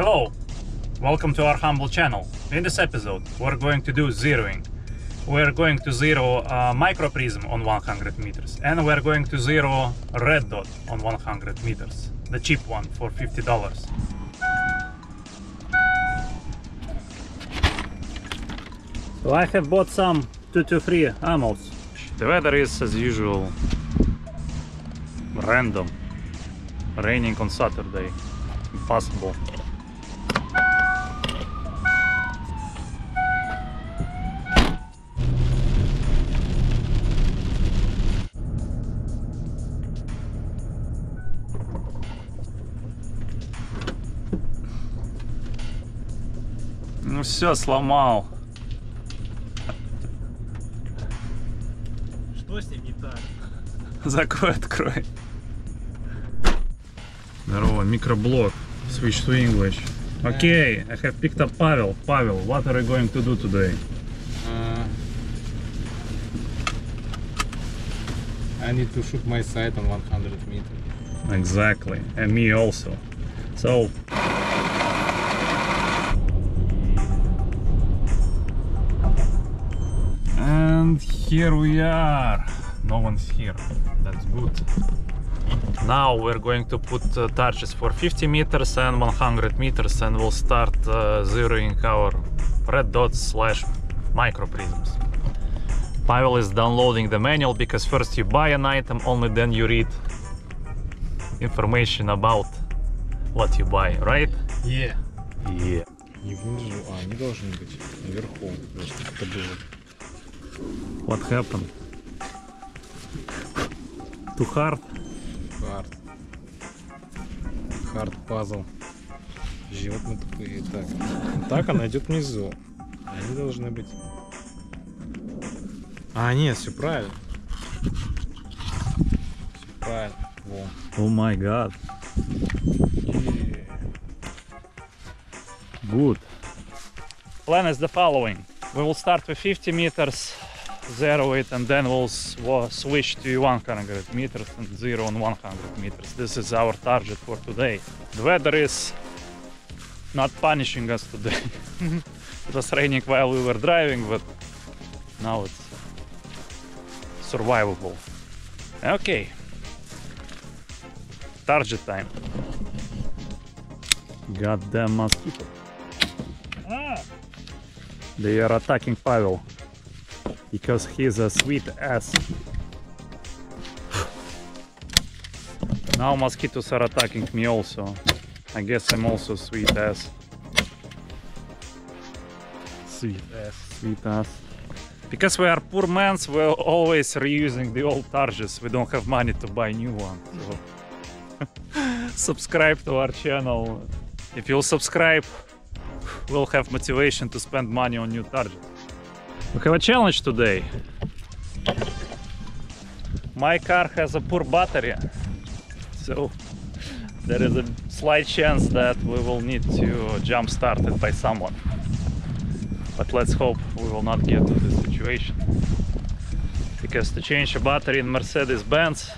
Hello, welcome to our humble channel. In this episode, we're going to do zeroing. We're going to zero a microprism on 100 meters, and we're going to zero red dot on 100 meters, the cheap one for $50. So I have bought some 223 ammos. The weather is as usual random. Raining on Saturday. Impossible. Ну все, сломал. Что с ним не так? Закрой, открой. Здорово, микроблог. Switch to English. Okay, I have picked up Pavel. Pavel, what are you going to do today? Uh, I need to shoot my sight on 100 meters. Exactly, and me also. So. here we are. No one's here. That's good. Now we're going to put uh, targets for 50 meters and 100 meters, and we'll start uh, zeroing our red dots slash microprisms. Pavel is downloading the manual because first you buy an item, only then you read information about what you buy, right? Yeah. Yeah. Не внизу, а они должны быть наверху. Просто это было. What happened? Too hard? Пазл. Подожди, вот мы тупые. Так. Так она идет внизу. Они должны быть. А, нет, все правильно. Все правильно. Во. Oh my god. И- Good. Plan is the following. We will start with 50 meters, zero it, and then we'll switch to 100 meters and zero on 100 meters. This is our target for today. The weather is not punishing us today. it was raining while we were driving, but now it's survivable. Okay. Target time. Goddamn mosquito. Ah! They are attacking Pavel because he's a sweet ass. now mosquitoes are attacking me also. I guess I'm also sweet ass. Sweet ass, sweet ass. Because we are poor mans, we're always reusing the old targets. We don't have money to buy new ones. So subscribe to our channel. If you'll subscribe, we'll have motivation to spend money on new targets. We have a challenge today. My car has a poor battery, so there is a slight chance that we will need to jump start it by someone. But let's hope we will not get to this situation. Because to change a battery in Mercedes Benz,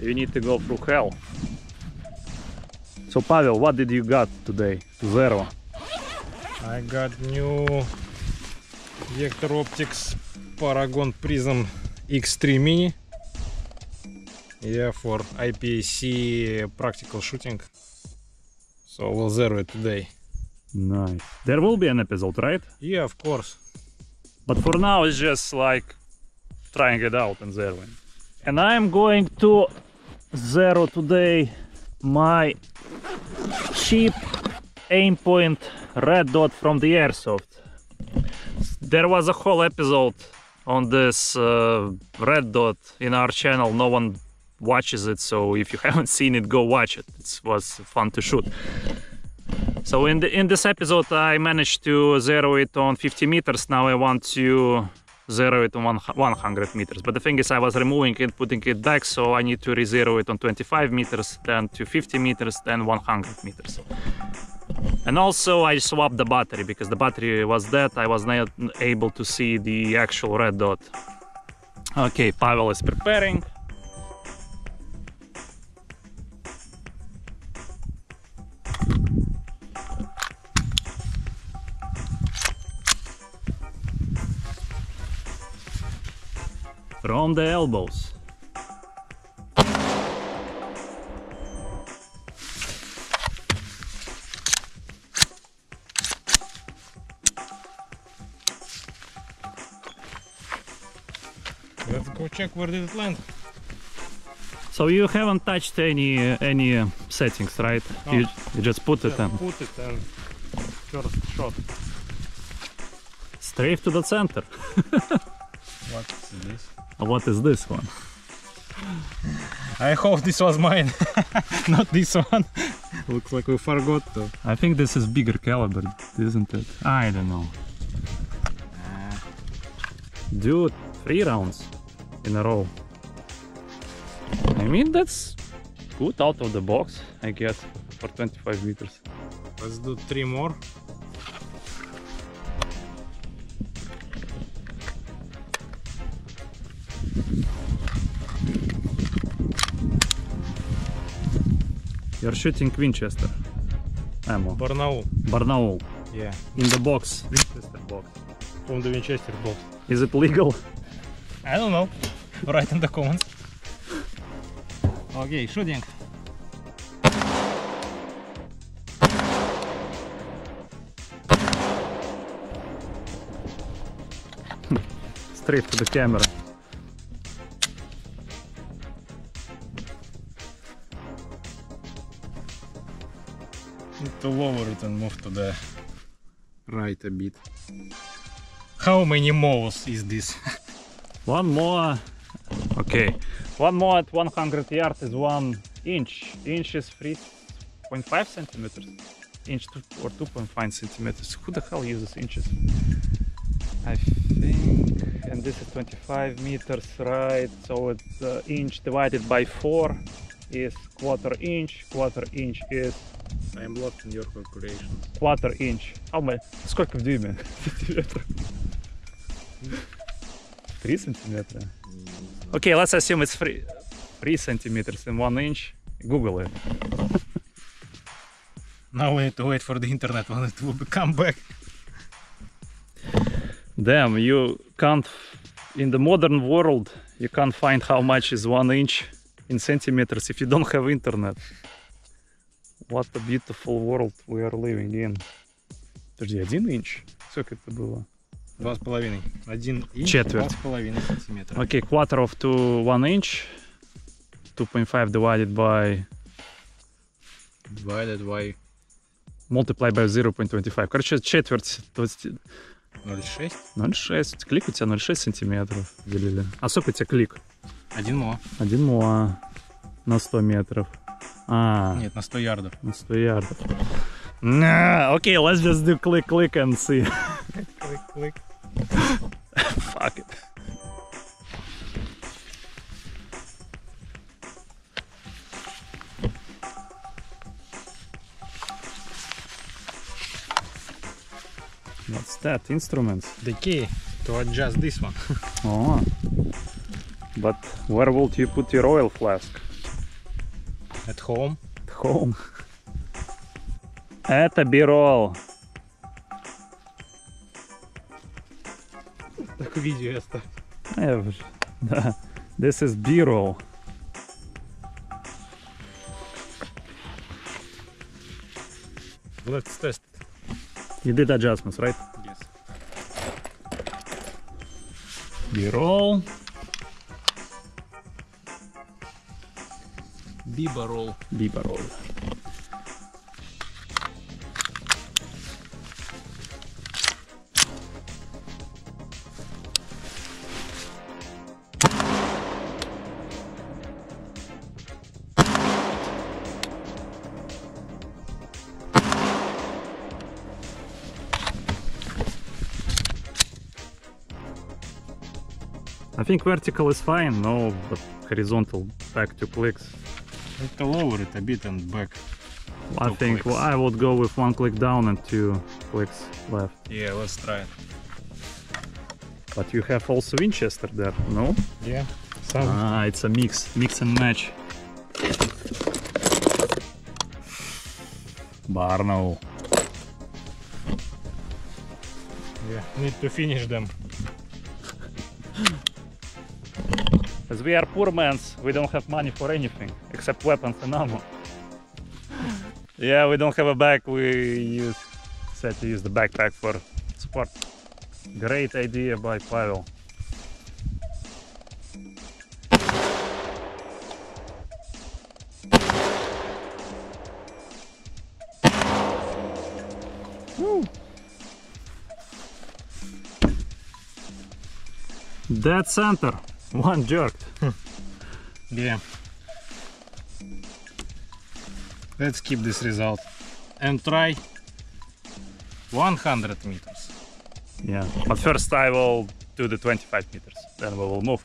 you need to go through hell. So Pavel, what did you got today? Zero. I got new Vector Optics Paragon Prism X3 Mini. Yeah, for IPSC practical shooting. So we'll zero it today. Nice. There will be an episode, right? Yeah, of course. But for now, it's just like trying it out and zeroing. And I'm going to zero today my cheap Aimpoint red dot from the airsoft. There was a whole episode on this uh, red dot in our channel. No one watches it, so if you haven't seen it, go watch it. It was fun to shoot. So in the in this episode, I managed to zero it on 50 meters. Now I want to zero it on 100 meters. But the thing is, I was removing it, putting it back, so I need to re-zero it on 25 meters, then to 50 meters, then 100 meters. And also I swapped the battery because the battery was dead. I was not able to see the actual red dot. Okay, Pavel is preparing. From the elbows. Check where did it land. So you haven't touched any any uh, settings, right? No. You, you just put it Just in put it and first shot. straight to the center. What's this? What is this one? I hope this was mine, not this one. Looks like we forgot to. I think this is bigger caliber, isn't it? I don't know. Dude, three rounds in a row. I mean, that's good out of the box, I guess, for 25 meters. Let's do three more. You're shooting Winchester ammo. Barnaul. Barnaul. Yeah. In the box. Winchester box. From the Winchester box. Is it legal? I don't know. Write in the comments. Okay, shooting. Straight to the camera. Need to lower it and move to the right a bit. How many moles is this? One more. Okay. One more at 100 yards is one inch. Inch is 3.5 centimeters. Inch two, or 2.5 centimeters. Who the hell uses inches? I think, and this is 25 meters, right? So it's uh, inch divided by 4 is quarter inch. Quarter inch is I'm lost in your calculations. quarter inch. How much? Сколько в дюйме? Сантиметров? 3 сантиметра. Okay, let's assume it's 3, 3 centimeters in 1 inch. Google it. Now we need to wait for the internet when it will come back. Damn, you can't, in the modern world, you can't find how much is 1 inch in centimeters if you don't have internet. What a beautiful world we are living in. Подожди, 1 инч? Сколько это было? Два с половиной. Один инч, Четверть. два с половиной сантиметра. Okay, quarter of to 1 inch. 2.5 divided by Divided by multiply by 0.25. Короче, четверть 20... 0,6. 0,6. Клик у тебя 0,6 сантиметров делили. А сколько у тебя клик? Один мо. Один моа на 100 метров. А, Нет, на 100 ярдов. на 100 ярдов. Nah, okay, let's just do click, click and see. Клик, клик. Fuck it. What's that? Instruments. The key to adjust this one. Oh. But where would you put your oil flask? At home. At home. Это бирол. Так видео я оставлю. Э, в- Да. This is B-roll. Let's test it. You did adjustments, right? Yes. B-roll. Biba roll. I think vertical is fine, no, but horizontal back two clicks. Need to lower it a bit and back. I think. I would go with one click down and two clicks left. Yeah, let's try it. But you have also Winchester there, no? Yeah. Some. Ah, it's a mix, mix and match. Barno. Yeah. Need to finish them. Because we are poor men, we don't have money for anything except weapons and ammo. yeah, we don't have a bag, we use said to use the backpack for support. Great idea by Pavel. Dead center. One jerked. Yeah. Let's keep this result and try 100 meters. Yeah. But first I will do the 25 meters. Then we will move.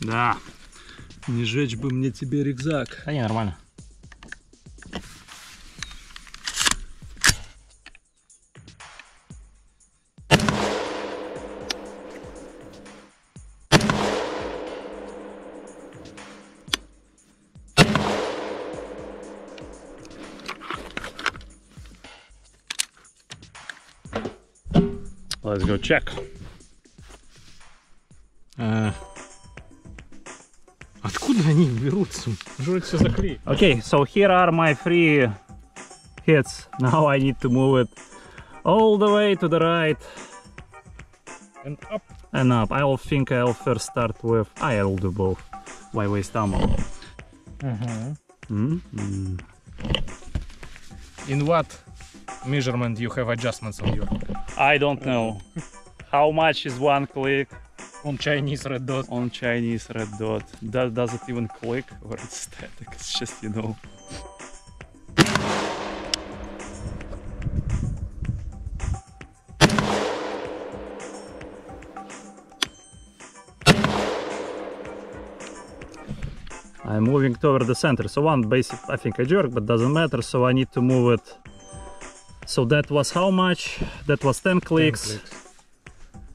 Да. Не жечь бы мне тебе рюкзак. Да не, нормально. check. А, Откуда они берутся? Вроде все заклеить. Okay, so here are my three hits. Now I need to move it all the way to the right And up. and up. I will think I'll first start with. I will do both. Why waste ammo? Hmm? Mm. In what measurement you have adjustments on your I don't know. How much is one click on Chinese red dot? on Chinese red dot? Does, does it even click or it's static? It's just, you know. I'm moving toward the center. So one basic, I think I jerk, but doesn't matter. So I need to move it. So that was how much? That was 10 clicks.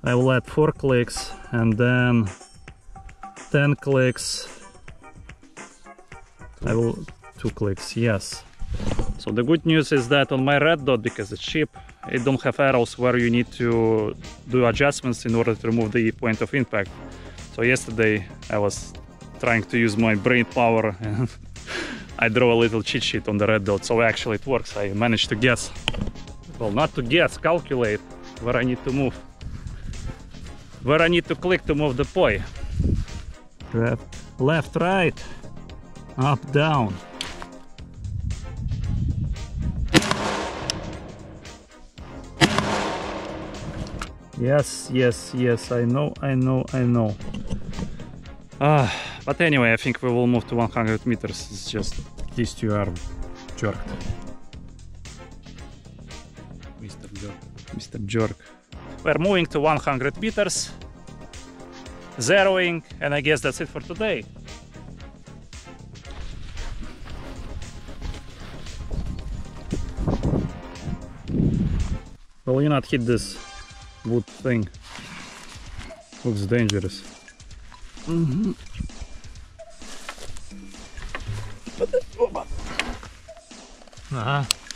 I will add 4 clicks and then 10 clicks. I will 2 clicks, yes. So the good news is that on my red dot, because it's cheap, it don't have arrows where you need to do adjustments in order to remove the point of impact. So yesterday I was trying to use my brain power and I draw a little cheat sheet on the red dot, so actually it works. I managed to guess. Well, not to guess, calculate where I need to move. Where I need to click to move the poi. Left, left, right, up, down. Yes, yes, yes, I know, I know, I know. Ah, but anyway, I think we will move to 100 meters. It's just these two are jerked. Mr. Jerk. Mr. Jerk. We're moving to 100 meters, zeroing, and I guess that's it for today. Will you not hit this wood thing? Looks dangerous. Mm -hmm. Bam.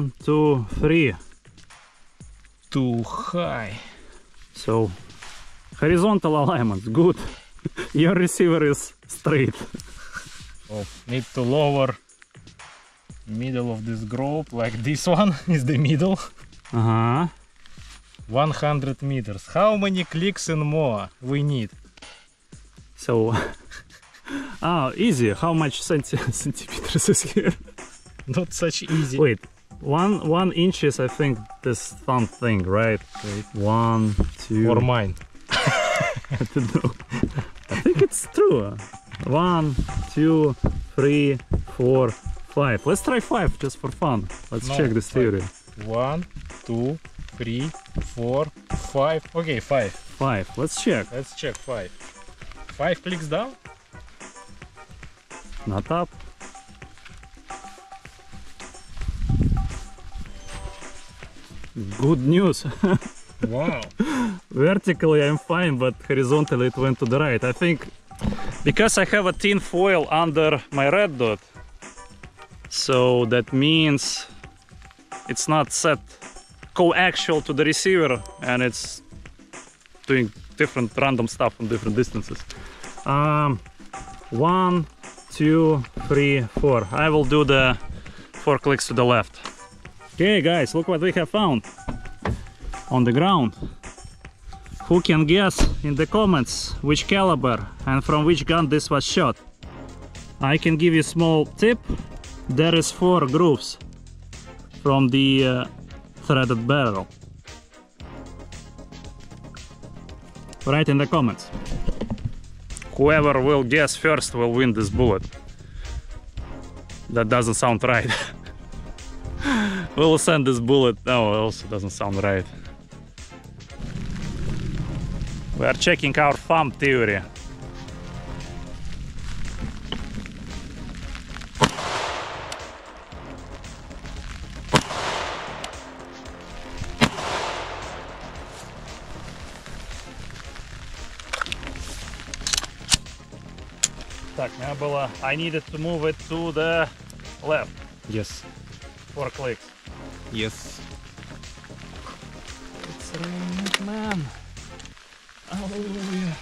One, two, three. Too high. So, horizontal alignment, good. Your receiver is straight. Oh, need to lower middle of this group like this one is the middle. Uh huh. 100 meters. How many clicks and more we need? So, ah, easy. How much centi- centimeters is here? Not such easy. Wait, one one inches. I think this thumb thing, right? Wait, one, two. Or mine. I don't know. I think it's true. One, two, three, four, five. Let's try five just for fun. Let's No, check this five. theory. One, two, three, four, five. Okay, five. Five. Let's check. Let's check five. Five clicks down? Not up. Good news. Wow. Vertically I'm fine, but horizontally it went to the right. I think because I have a tin foil under my red dot, so that means it's not set coaxial to the receiver and it's doing different random stuff on different distances. Um, one, two, three, four. I will do the four clicks to the left. Okay, guys, look what we have found on the ground. Who can guess in the comments which caliber and from which gun this was shot? I can give you a small tip. There is four grooves from the uh, threaded barrel. Write in the comments. Whoever will guess first will win this bullet. That doesn't sound right. we'll send this bullet. No, it also doesn't sound right. We are checking our thumb theory. Так, у меня было... I needed to move it to the left. Yes. Four clicks. Yes. It's raining, man. Hallelujah.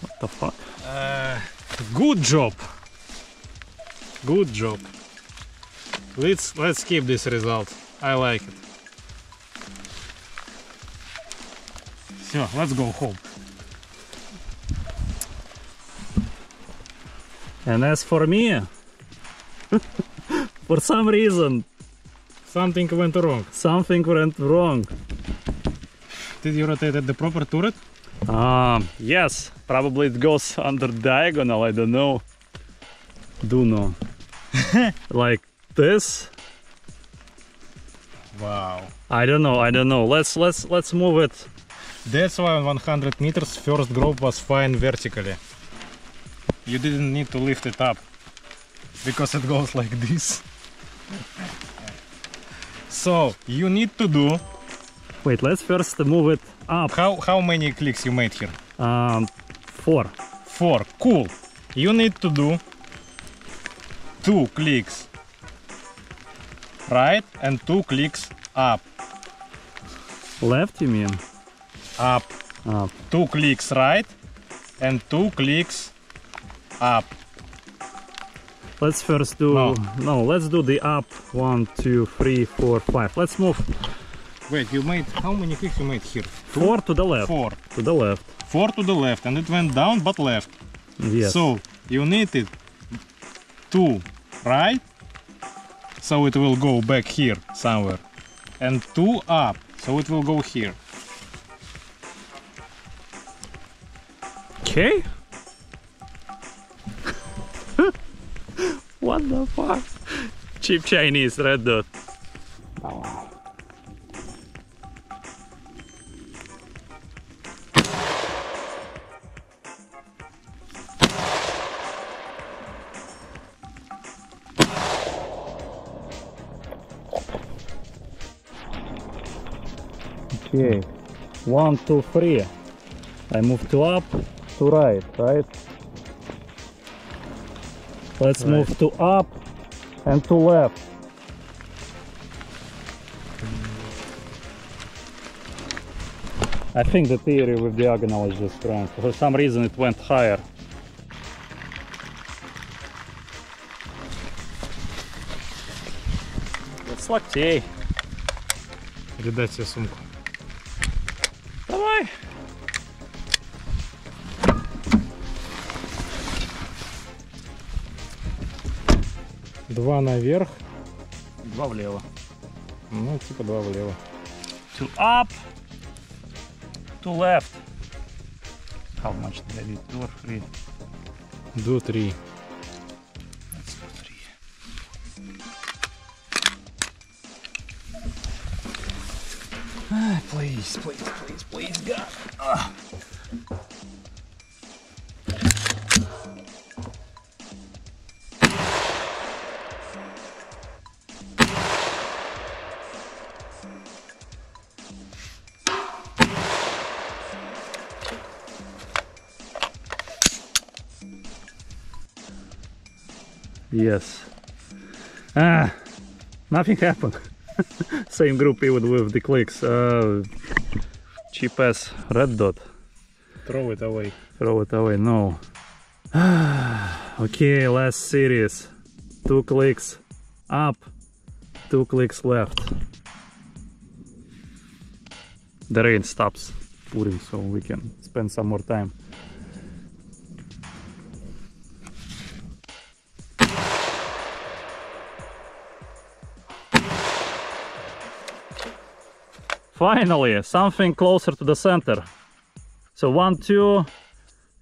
What the fuck? Uh, good job. Good job. Let's let's keep this result. I like it. So let's go home. And as for me, for some reason, Something went wrong. something went wrong. Did you rotate at the proper turret? Um, yes, probably it goes under diagonal, I don't know. Do know. like this? Wow. I don't know, I don't know. Let's let's let's move it. That's why on 100 meters first grove was fine vertically. You didn't need to lift it up because it goes like this. so you need to do Wait, let's first move it up. how how many clicks you made here? Um, four. Four. Cool. You need to do two clicks right and two clicks up. Left, you mean? Up. Up. Two clicks right and two clicks up. Let's first do. No. no, let's do the up. One, two, three, four, five. Let's move Wait, you made how many clicks you made here? Two? four to the left. Four. To the left. Four to the left and it went down but left. Yes. So you need it two right so it will go back here somewhere and two up so it will go here. Okay. what the fuck? Cheap Chinese red dot. Okay. One, two, three. I move to up, to right, right? Let's Right. move to up and to left. I think the theory with diagonal is just wrong. For some reason it went higher. It's lucky. Передать себе сумку. Два наверх, Два влево. ну типа два влево. Two up. Two left. How much did I do? Two or three? До три. Let's do three. Ah, please, please, please, please, God. Ah. Yes. Ah, nothing happened. Same group even with the clicks. Uh, cheap ass red dot. Throw it away. Throw it away. No. okay, last series. Two clicks up, two clicks left. The rain stops pouring, so we can spend some more time. Finally, something closer to the center. So one, two,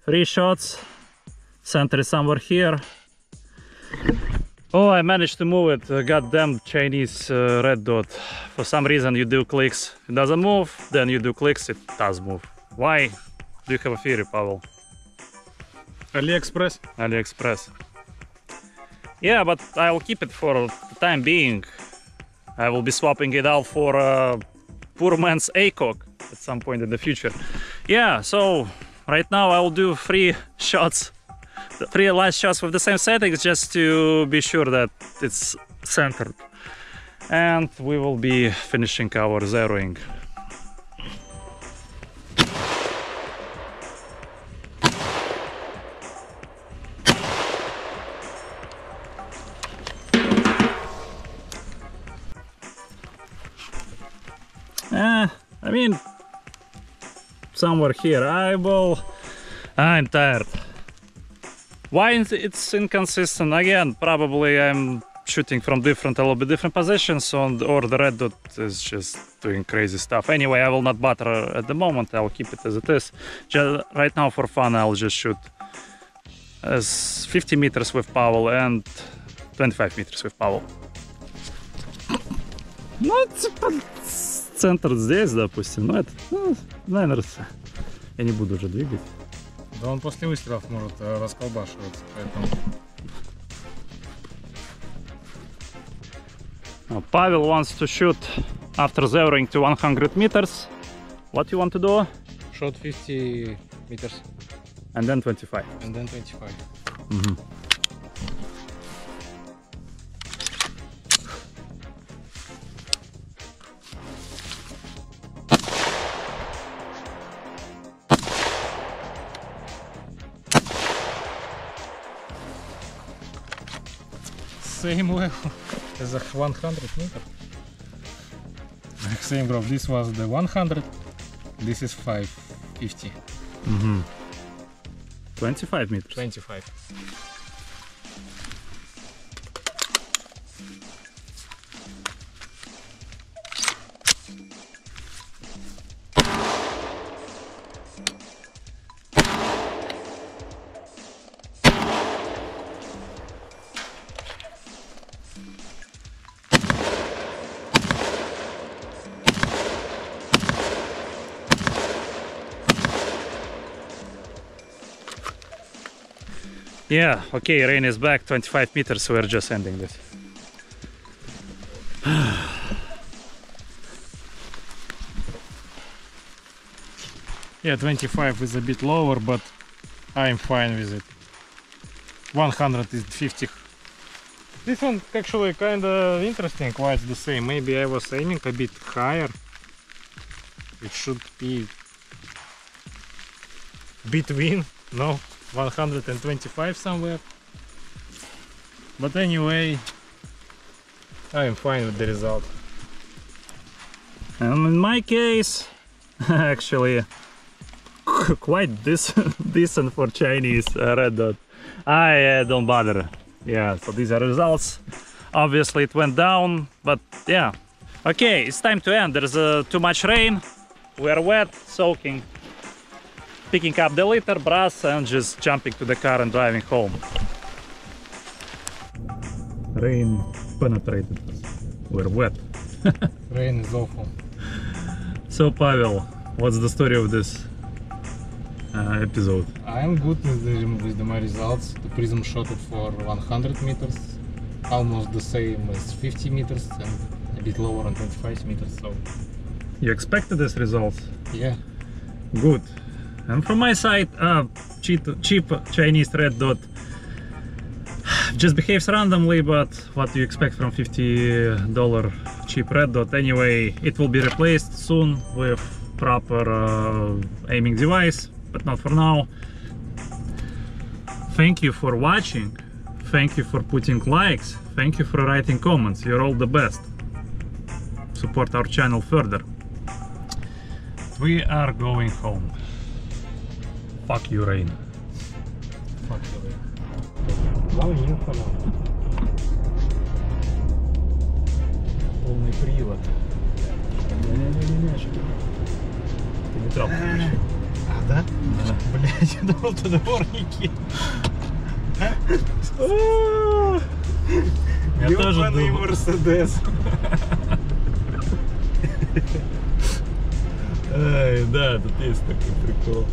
three shots. Center is somewhere here. Oh, I managed to move it. Uh, goddamn Chinese uh, red dot. For some reason, you do clicks, it doesn't move. Then you do clicks, it does move. Why? Do you have a theory, Pavel? AliExpress. AliExpress. Yeah, but I'll keep it for the time being. I will be swapping it out for a poor man's ACOG at some point in the future. Yeah, so right now I will do three shots, three last shots with the same settings just to be sure that it's centered. And we will be finishing our zeroing. somewhere here. I will... I'm tired. Why it's inconsistent? Again, probably I'm shooting from different, a little bit different positions on, or the red dot is just doing crazy stuff. Anyway, I will not bother at the moment. I'll keep it as it is. Just right now for fun, I'll just shoot as 50 meters with Pavel and 25 meters with Pavel. Центр здесь, допустим. Ну, это, ну, наверное, я не буду уже двигать. Да он после выстрелов может э, расколбашиваться, поэтому... Pavel wants to shoot after zeroing to 100 meters. What you want to do? Shot 50 meters And then 25. and then 25. Same level as a 100 meter. Same bro, this was the 100, this is 550, mm 25 meters. 25. Yeah, okay, rain is back, 25 meters, we're just ending this. Yeah, 25 is a bit lower, but I'm fine with it. 100 is 50. This one actually kind of interesting, quite the same. Maybe I was aiming a bit higher. It should be between, no, 125 somewhere. But anyway, I'm fine with the result. And in my case, actually, quite dis- decent for Chinese uh, red dot. I uh, don't bother. Yeah, so these are results. Obviously, it went down, but yeah. Okay, it's time to end. There's uh, too much rain. We're wet, soaking. Picking up the litter, brass, and just jumping to the car and driving home. Rain penetrated us. We're wet. Rain is awful. So, Pavel, what's the story of this uh, episode? I'm good with, the, with my results. The prism shot it for 100 meters, almost the same as 50 meters, and a bit lower on 25 meters. So You expected this results? yeah, Good. And from my side, uh, cheap, cheap Chinese red dot just behaves randomly, but what do you expect from $50 cheap red dot? Anyway, it will be replaced soon with proper uh, aiming device, but not for now. Thank you for watching. Thank you for putting likes. Thank you for writing comments. You're all the best. Support our channel further. We are going home. Fuck you, Rain. fuck you. Главное, не. Полный привод. Не-не-не-не, Ты не трап А, да? Блять, я думал, это дворники. Я тоже думал. Мерседес. Да, тут есть такой прикол.